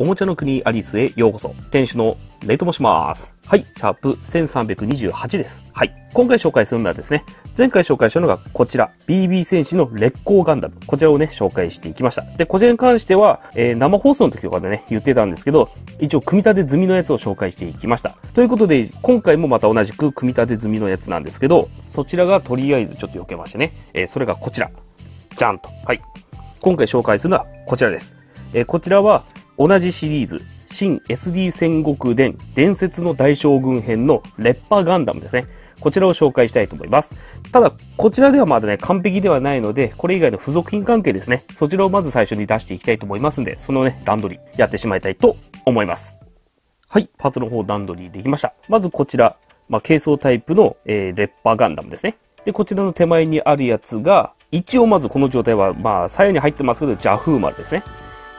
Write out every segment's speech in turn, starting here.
おもちゃの国アリスへようこそ。店主のレイと申します。はい、シャープ1328です。はい。今回紹介するのはですね、前回紹介したのがこちら、BB 戦士の烈光ガンダム。こちらをね、紹介していきました。で、こちらに関しては、えー生放送の時とかでね、言ってたんですけど、一応組み立て済みのやつを紹介していきました。ということで、今回もまた同じく組み立て済みのやつなんですけど、そちらがとりあえずちょっと避けましてね、えーそれがこちら。じゃんと。はい。今回紹介するのはこちらです。えーこちらは同じシリーズ、新 SD 戦国伝伝説の大将軍編のレッパーガンダムですね。こちらを紹介したいと思います。ただ、こちらではまだね、完璧ではないので、これ以外の付属品関係ですね。そちらをまず最初に出していきたいと思いますんで、そのね、段取りやってしまいたいと思います。はい、パーツの方段取りできました。まずこちら、まあ、軽装タイプの、えーレッパーガンダムですね。で、こちらの手前にあるやつが、一応まずこの状態は、まあ、左右に入ってますけど、ジャフーマルですね。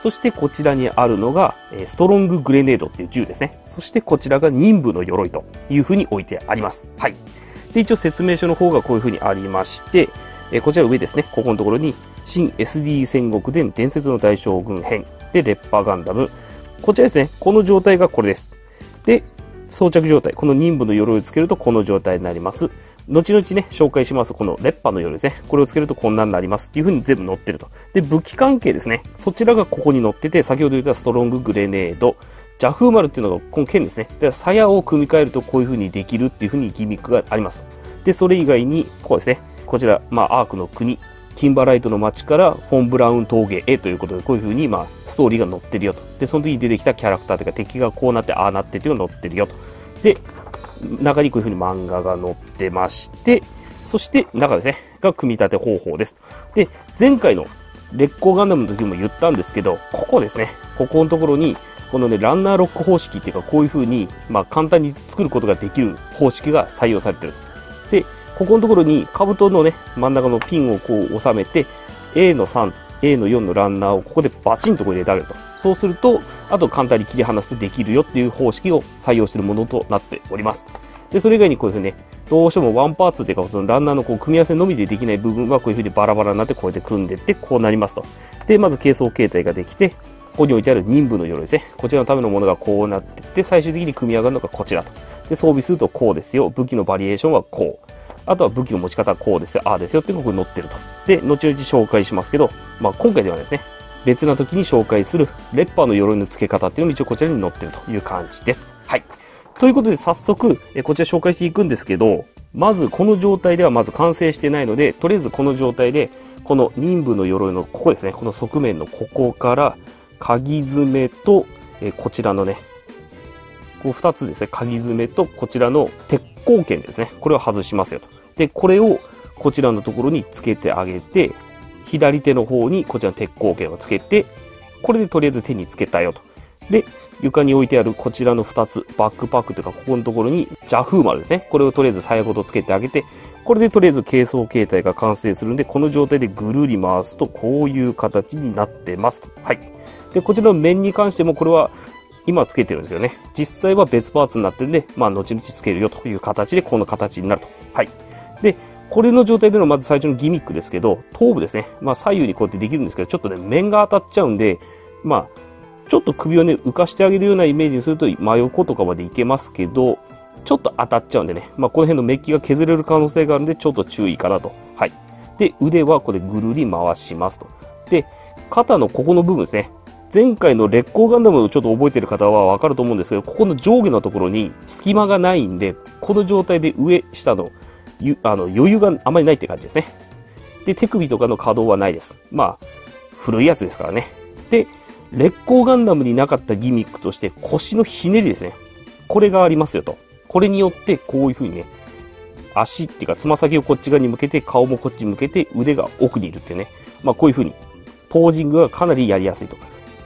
そしてこちらにあるのが、ストロンググレネードっていう銃ですね。そしてこちらが任務の鎧という風に置いてあります。はい。で、一応説明書の方がこういう風にありまして、えこちら上ですね。ここのところに、新 SD 戦国伝伝説の大将軍編で、レッパーガンダム。こちらですね。この状態がこれです。で、装着状態。この任務の鎧をつけるとこの状態になります。後々ね、紹介します。このレッパの鎧ですね。これをつけるとこんなになりますっていう風に全部載ってると。で、武器関係ですね。そちらがここに載ってて、先ほど言ったストロンググレネード、ジャフーマルっていうのがこの剣ですね。で、鞘を組み替えるとこういう風にできるっていう風にギミックがあります。で、それ以外に、こうですね。こちら、まあ、アークの国、キンバライトの街からフォンブラウン峠へということで、こういう風に、まあ、ストーリーが載ってるよと。で、その時に出てきたキャラクターというか、敵がこうなって、ああなってっていうのが載ってるよと。で、中にこういう風に漫画が載ってまして、そして中ですね、が組み立て方法です。で、前回の烈光ガンダムの時も言ったんですけど、ここですね、ここのところに、このね、ランナーロック方式っていうか、こういう風に、まあ、簡単に作ることができる方式が採用されてる。で、ここのところに、兜のね、真ん中のピンをこう収めて、A の3、A の4のランナーをここでバチンとこう入れてあげると。そうすると、あと簡単に切り離すとできるよっていう方式を採用してるものとなっております。で、それ以外にこういうふうにね、どうしてもワンパーツっていうか、そのランナーのこう組み合わせのみでできない部分はこういうふうにバラバラになってこうやって組んでってこうなりますと。で、まず軽装形態ができて、ここに置いてある任務の鎧ですね。こちらのためのものがこうなってって、最終的に組み上がるのがこちらと。で、装備するとこうですよ。武器のバリエーションはこう。あとは武器の持ち方はこうですよ。ああですよってここに載ってると。で、後々紹介しますけど、まあ今回ではですね、別な時に紹介するレッパーの鎧の付け方っていうのも一応こちらに載ってるという感じです。はい。ということで早速、えこちら紹介していくんですけど、まずこの状態ではまず完成してないので、とりあえずこの状態で、この任務の鎧のここですね、この側面のここから、鍵爪と、えこちらのね、こう2つですね、鍵爪とこちらの鉄鋼剣ですね、これを外しますよと。で、これをこちらのところにつけてあげて、左手の方にこちらの鉄鋼剣をつけて、これでとりあえず手につけたよと。で、床に置いてあるこちらの2つ、バックパックというか、ここのところに、ジャフーマルですね。これをとりあえず鞘ごとつけてあげて、これでとりあえず軽装形態が完成するんで、この状態でぐるり回すと、こういう形になってますと。はい。で、こちらの面に関しても、これは、今つけてるんですよね。実際は別パーツになってるんで、まあ、後々つけるよという形で、この形になると。はい。で、これの状態でのまず最初のギミックですけど、頭部ですね。まあ、左右にこうやってできるんですけど、ちょっとね、面が当たっちゃうんで、まあ、ちょっと首をね、浮かしてあげるようなイメージにすると、真横とかまでいけますけど、ちょっと当たっちゃうんでね、まあ、この辺のメッキが削れる可能性があるんで、ちょっと注意かなと。はい。で、腕はこれぐるり回しますと。で、肩のここの部分ですね。前回の烈光ガンダムをちょっと覚えてる方はわかると思うんですけど、ここの上下のところに隙間がないんで、この状態で上、下のゆあの余裕があまりないって感じですね。で、手首とかの可動はないです。まあ、古いやつですからね。で、烈光ガンダムになかったギミックとして腰のひねりですね。これがありますよと。これによってこういう風にね、足っていうかつま先をこっち側に向けて、顔もこっちに向けて、腕が奥にいるってね。まあこういう風に、ポージングがかなりやりやすいと。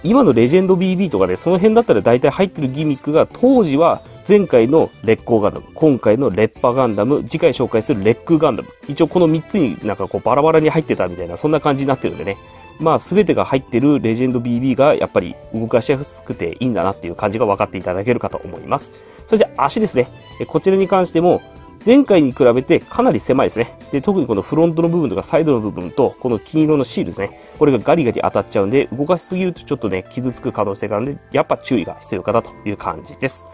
今のレジェンド BB とかでその辺だったら大体入ってるギミックが当時は前回の烈光ガンダム、今回のレッパガンダム、次回紹介するレックガンダム。一応この3つになんかこうバラバラに入ってたみたいな、そんな感じになってるんでね。まあ全てが入ってるレジェンド BB がやっぱり動かしやすくていいんだなっていう感じが分かっていただけるかと思います。そして足ですね。こちらに関しても前回に比べてかなり狭いですね。で、特にこのフロントの部分とかサイドの部分と、この金色のシールですね。これがガリガリ当たっちゃうんで、動かしすぎるとちょっとね、傷つく可能性があるんで、やっぱ注意が必要かなという感じです。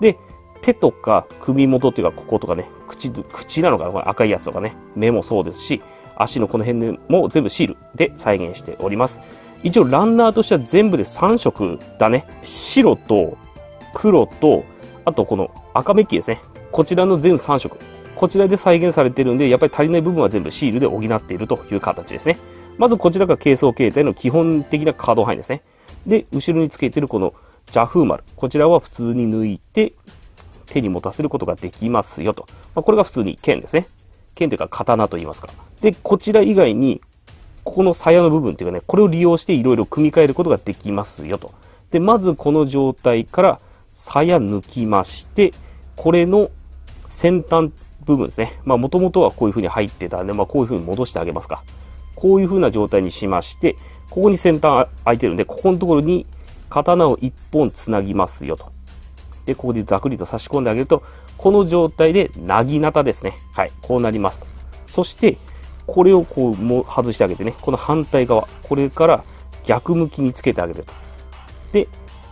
で、手とか首元っていうかこことかね、口、口なのかなこれ赤いやつとかね、目もそうですし、足のこの辺も全部シールで再現しております。一応ランナーとしては全部で3色だね。白と黒と、あとこの赤メッキですね。こちらの全3色。こちらで再現されてるんで、やっぱり足りない部分は全部シールで補っているという形ですね。まずこちらが軽装形態の基本的なカード範囲ですね。で、後ろにつけてるこのジャフーマル。こちらは普通に抜いて手に持たせることができますよと。まあ、これが普通に剣ですね。剣というか刀と言いますか。で、こちら以外に、ここの鞘の部分というかね、これを利用していろいろ組み替えることができますよと。で、まずこの状態から鞘抜きまして、これの先端部分ですね。まあ、もともとはこういう風に入ってたんで、まあ、こういう風に戻してあげますか。こういう風な状態にしまして、ここに先端空いてるんで、ここのところに刀を1本つなぎますよと。で、ここでざくりと差し込んであげると、この状態で、なぎなたですね。はい。こうなります。そして、これをこう、も外してあげてね、この反対側、これから逆向きにつけてあげると。で、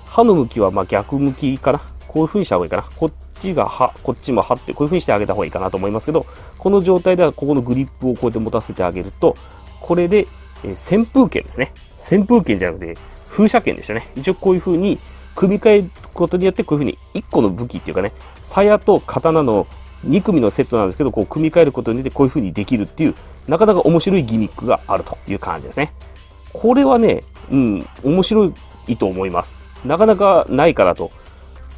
刃の向きはま逆向きかな。こういう風にした方がいいかな。こっちが刃、こっちも刃って、こういう風にしてあげた方がいいかなと思いますけど、この状態ではここのグリップをこうやって持たせてあげると、これで、え扇風剣ですね。扇風剣じゃなくて、風車剣でしたね。一応こういう風に、組み替えることによってこういう風に1個の武器っていうかね、鞘と刀の2組のセットなんですけど、こう組み替えることによってこういう風にできるっていう、なかなか面白いギミックがあるという感じですね。これはね、うん、面白いと思います。なかなかないかなと。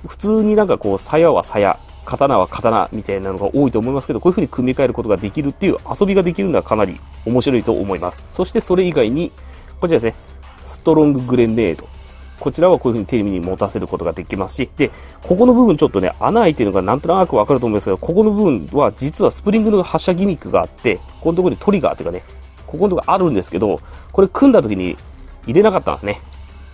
普通になんかこう、鞘は鞘、刀は刀みたいなのが多いと思いますけど、こういう風に組み替えることができるっていう遊びができるのはかなり面白いと思います。そしてそれ以外に、こちらですね、ストロンググレネード。こちらはこういう風にテレビに持たせることができますし、で、ここの部分ちょっとね、穴開いてるのがなんとなくわかると思うんですけど、ここの部分は実はスプリングの発射ギミックがあって、ここのところにトリガーというかね、ここのところあるんですけど、これ組んだ時に入れなかったんですね。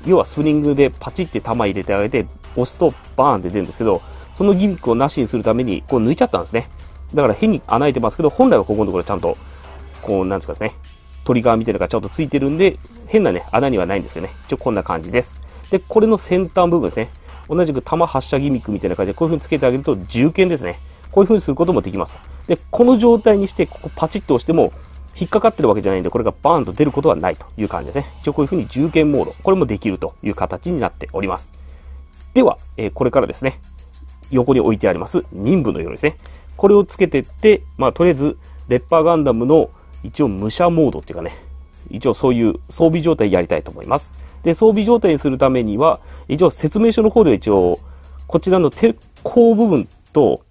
要はスプリングでパチって弾入れてあげて、押すとバーンって出るんですけど、そのギミックをなしにするために、こう抜いちゃったんですね。だから変に穴開いてますけど、本来はここのところちゃんと、こう、なんですかね、トリガーみたいなのがちゃんとついてるんで、変なね、穴にはないんですけどね。一応こんな感じです。で、これの先端部分ですね。同じく弾発射ギミックみたいな感じで、こういう風につけてあげると、銃剣ですね。こういう風にすることもできます。で、この状態にして、ここパチッと押しても、引っかかってるわけじゃないんで、これがバーンと出ることはないという感じですね。一応こういう風に銃剣モード、これもできるという形になっております。では、え、これからですね、横に置いてあります任務のようですね。これをつけてって、まあ、とりあえず、レッパーガンダムの一応無射モードっていうかね、一応そういう装備状態やりたいと思います。で、装備状態にするためには、一応説明書の方で一応、こちらの鉄鋼部分と、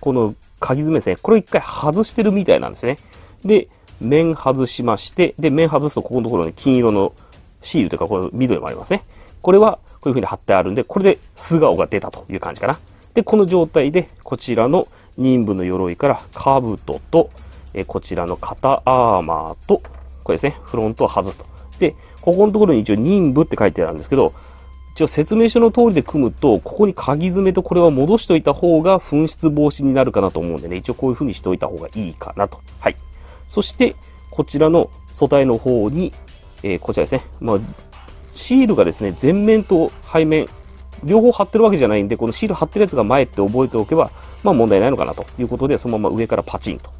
この鍵爪ですね、これ一回外してるみたいなんですね。で、面外しまして、で、面外すとここのところに金色のシールというか、この緑もありますね。これはこういう風に貼ってあるんで、これで素顔が出たという感じかな。で、この状態で、こちらの任務の鎧から兜と、えこちらの肩アーマーと、これですね、フロントを外すと。で、ここのところに一応任務って書いてあるんですけど、一応説明書の通りで組むと、ここに鍵爪とこれは戻しといた方が紛失防止になるかなと思うんでね、一応こういう風にしておいた方がいいかなと。はい。そして、こちらの素体の方に、えー、こちらですね。まあ、シールがですね、前面と背面、両方貼ってるわけじゃないんで、このシール貼ってるやつが前って覚えておけば、まあ問題ないのかなということで、そのまま上からパチンと。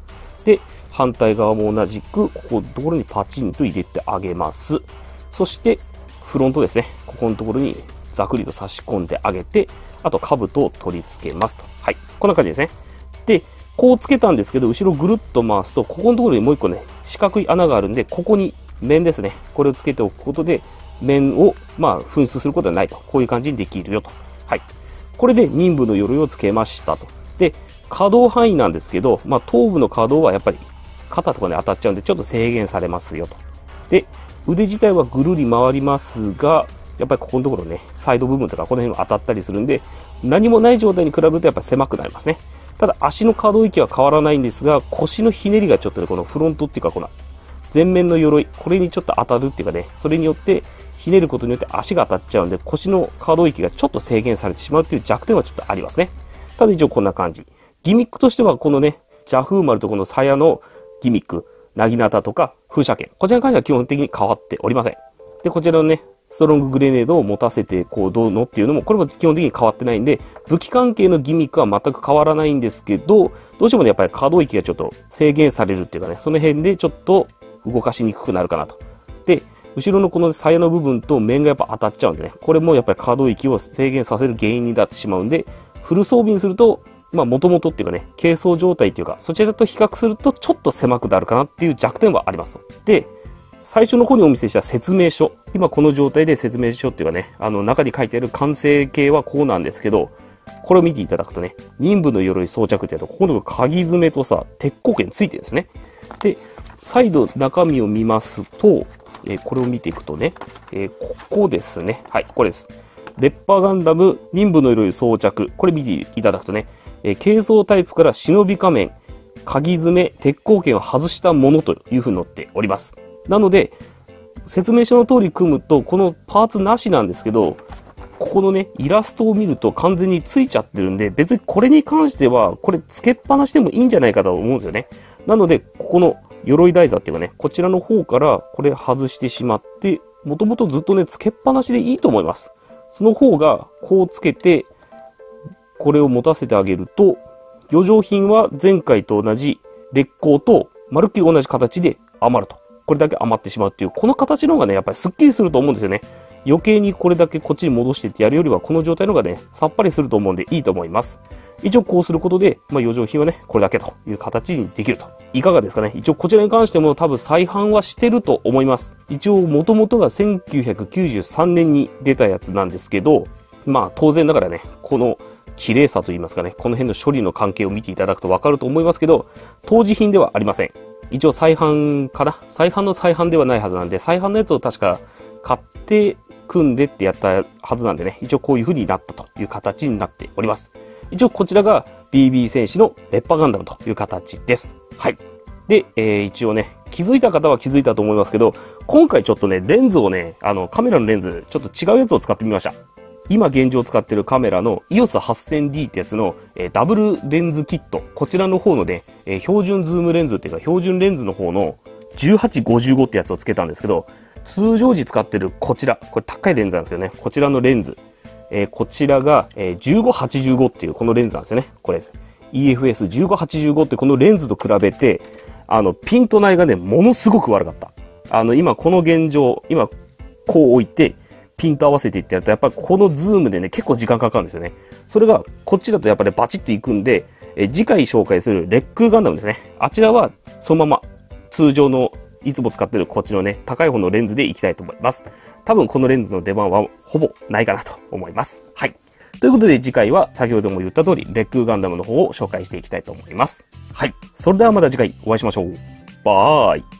で、反対側も同じく、ここのところにパチンと入れてあげます。そして、フロントですね。ここのところにざくりと差し込んであげて、あと、兜を取り付けますと。はい。こんな感じですね。で、こうつけたんですけど、後ろぐるっと回すと、ここのところにもう一個ね、四角い穴があるんで、ここに面ですね。これをつけておくことで、面を、まあ、紛失することはないと。こういう感じにできるよと。はい。これで任務の鎧をつけましたと。で、可動範囲なんですけど、まあ、頭部の可動はやっぱり肩とかに当たっちゃうんで、ちょっと制限されますよと。で、腕自体はぐるり回りますが、やっぱりここのところね、サイド部分とかこの辺も当たったりするんで、何もない状態に比べるとやっぱ狭くなりますね。ただ足の可動域は変わらないんですが、腰のひねりがちょっとね、このフロントっていうかこの前面の鎧、これにちょっと当たるっていうかね、それによってひねることによって足が当たっちゃうんで、腰の可動域がちょっと制限されてしまうっていう弱点はちょっとありますね。ただ一応こんな感じ。ギミックとしてはこのね、ジャフーマルとこの鞘のギミック、なぎなたとか風車剣。こちらに関しては基本的に変わっておりません。で、こちらのね、ストロンググレネードを持たせて、こう、どうのっていうのも、これも基本的に変わってないんで、武器関係のギミックは全く変わらないんですけど、どうしてもね、やっぱり可動域がちょっと制限されるっていうかね、その辺でちょっと動かしにくくなるかなと。で、後ろのこの鞘の部分と面がやっぱ当たっちゃうんでね、これもやっぱり可動域を制限させる原因になってしまうんで、フル装備にすると、まあ、もともとっていうかね、軽装状態っていうか、そちらと比較するとちょっと狭くなるかなっていう弱点はありますで、最初の方にお見せした説明書。今この状態で説明書っていうかね、あの中に書いてある完成形はこうなんですけど、これを見ていただくとね、任務の鎧装着ってやると、ここの鍵爪とさ、鉄鋼剣ついてるんですね。で、再度中身を見ますと、えー、これを見ていくとね、えー、ここですね。はい、これです。レッパーガンダム任務の鎧装着。これ見ていただくとね、えー、軽装タイプから忍び仮面、鍵爪、鉄鋼剣を外したものというふうに載っております。なので、説明書の通り組むと、このパーツなしなんですけど、ここのね、イラストを見ると完全についちゃってるんで、別にこれに関しては、これ付けっぱなしでもいいんじゃないかと思うんですよね。なので、ここの鎧台座っていうかね、こちらの方からこれ外してしまって、もともとずっとね、付けっぱなしでいいと思います。その方が、こうつけて、これを持たせてあげると、余剰品は前回と同じ劣行と、まるっきり同じ形で余ると。これだけ余ってしまうっていう、この形の方がね、やっぱりスッキリすると思うんですよね。余計にこれだけこっちに戻してってやるよりは、この状態の方がね、さっぱりすると思うんでいいと思います。一応こうすることで、まあ余剰品はね、これだけという形にできると。いかがですかね？一応こちらに関しても多分再販はしてると思います。一応元々が1993年に出たやつなんですけど、まあ当然ながらね、この綺麗さといいますかね、この辺の処理の関係を見ていただくとわかると思いますけど、当時品ではありません。一応再販かな再販の再販ではないはずなんで、再販のやつを確か買って組んでってやったはずなんでね、一応こういう風になったという形になっております。一応こちらが BB 戦士の烈破頑駄無という形です。はい。で、えー、一応ね、気づいた方は気づいたと思いますけど、今回ちょっとね、レンズをね、あの、カメラのレンズ、ちょっと違うやつを使ってみました。今現状使ってるカメラの EOS8000D ってやつの、えー、ダブルレンズキット。こちらの方のね、えー、標準ズームレンズっていうか標準レンズの方の1855ってやつをつけたんですけど、通常時使ってるこちら、これ高いレンズなんですけどね、こちらのレンズ。えー、こちらが、えー、1585っていうこのレンズなんですよね。これです。EFS1585 ってこのレンズと比べて、あの、ピント合いがね、ものすごく悪かった。あの、今この現状、今、こう置いて、ピント合わせていってやると、やっぱりこのズームでね、結構時間かかるんですよね。それが、こっちだとやっぱりバチッといくんで、え次回紹介するレックガンダムですね。あちらは、そのまま、通常の、いつも使ってるこっちのね、高い方のレンズでいきたいと思います。多分このレンズの出番はほぼないかなと思います。はい。ということで次回は先ほども言った通り、レッグガンダムの方を紹介していきたいと思います。はい。それではまた次回お会いしましょう。バーイ。